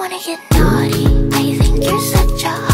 wanna get naughty. I think you're such a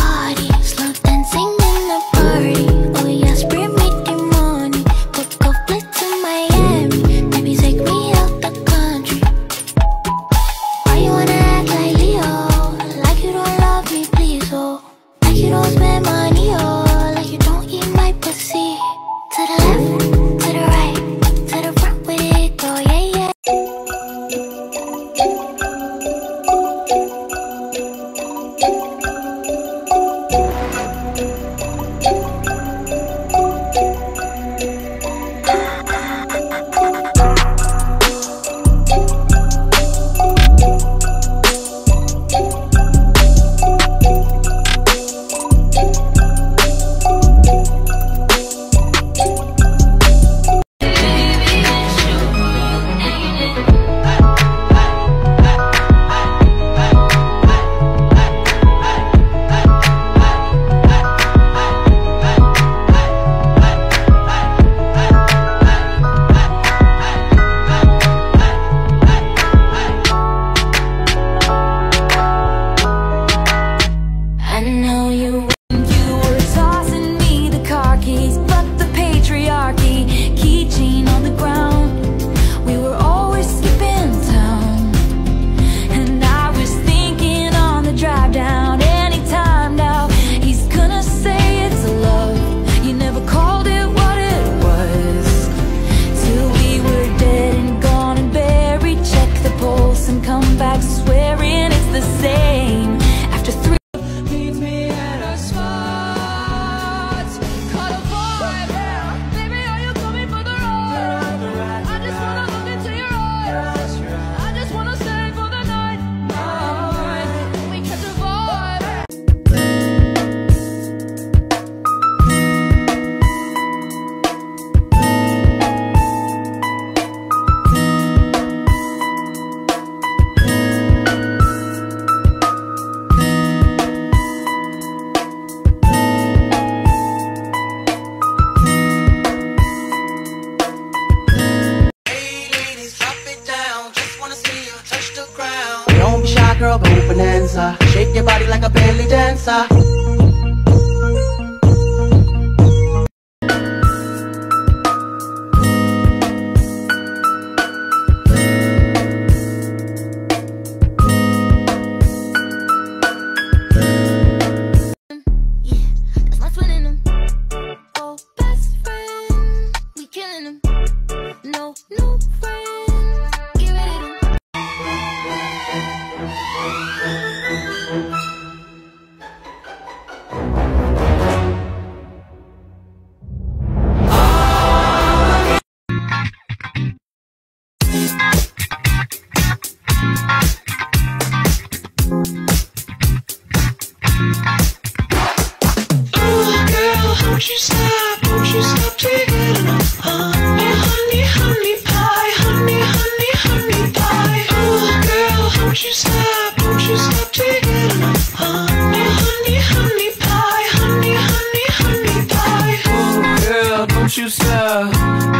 you stop.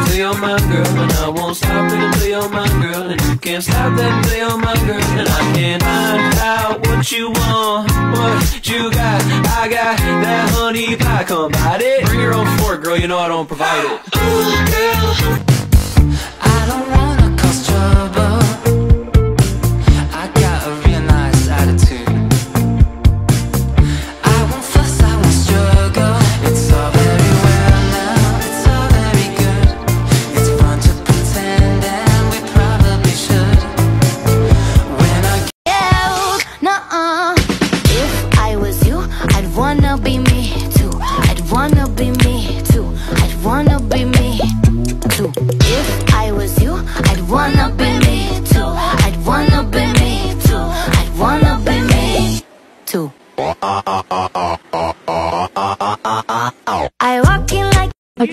Play on my girl, and I won't stop. Play on my girl, and you can't stop that play on my girl. And I can't find out what you want, what you got. I got that honey pie, come it. Bring your own fork, girl. You know I don't provide it. Ooh, girl, I don't wanna cause trouble.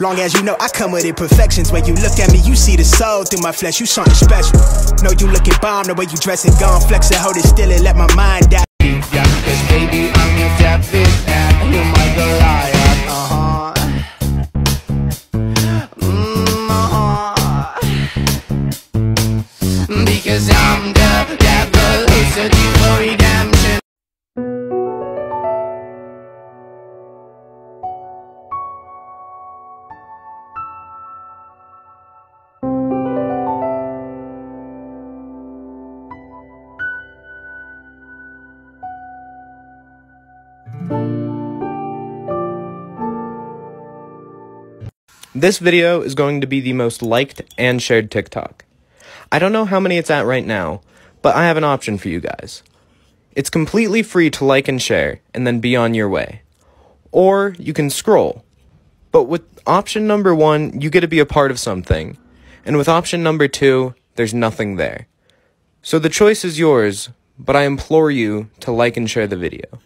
Long as you know I come with imperfections. When you look at me, you see the soul through my flesh. You something special. Know you looking bomb the way you dress and gone. Flex it, hold it still and let my mind die. Cause baby, I'm your David and you're my Goliath. This video is going to be the most liked and shared TikTok. I don't know how many it's at right now, but I have an option for you guys. It's completely free to like and share, and then be on your way. Or you can scroll. But with option number one, you get to be a part of something. And with option number two, there's nothing there. So the choice is yours, but I implore you to like and share the video.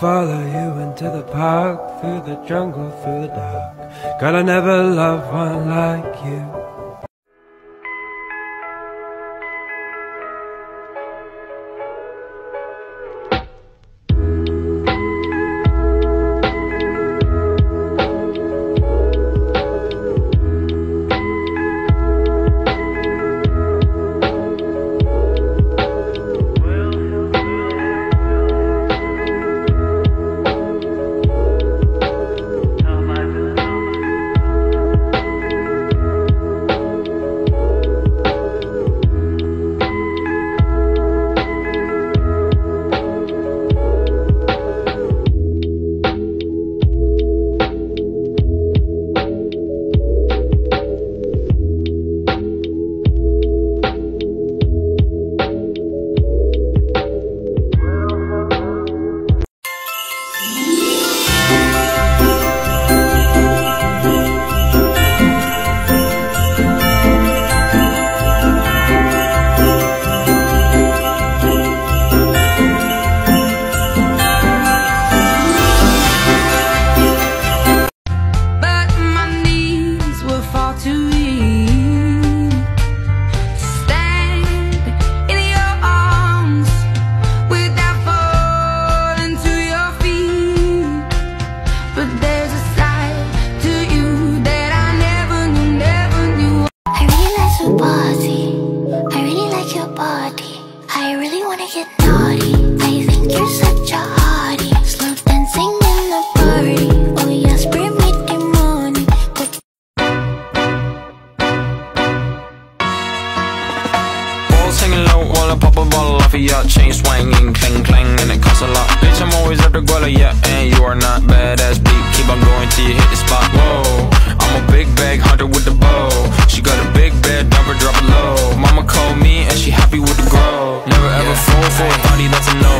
Follow you into the park, through the jungle, through the dark. God, I never loved one like you. Your body. I really like your body. I really wanna get naughty. I think you're such a hottie. Slow dancing in the party. Oh yes, bring me the money. Balls hanging low while I pop a bottle off of your chain swinging, clang clang, and it costs a lot. Bitch, I'm always at the guala, yeah, and you are not badass beat. Keep on going till you hit the spot. Whoa, I'm a big bag hunter with for a body that's a no.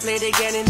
Played again and.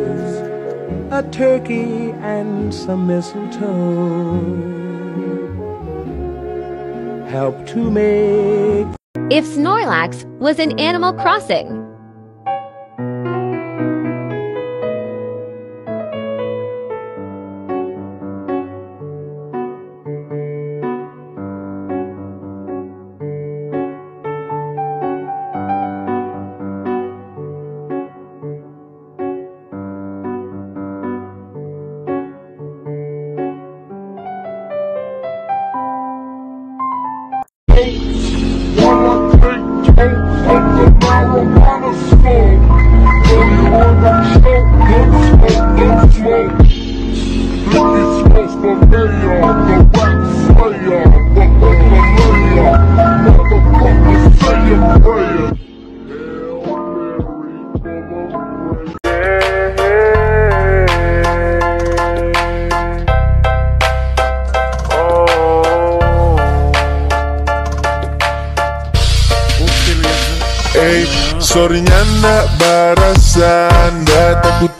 a turkey and some mistletoe help to make. If Snorlax was an Animal Crossing, Bye. Sorrynya nak barasan Gak takut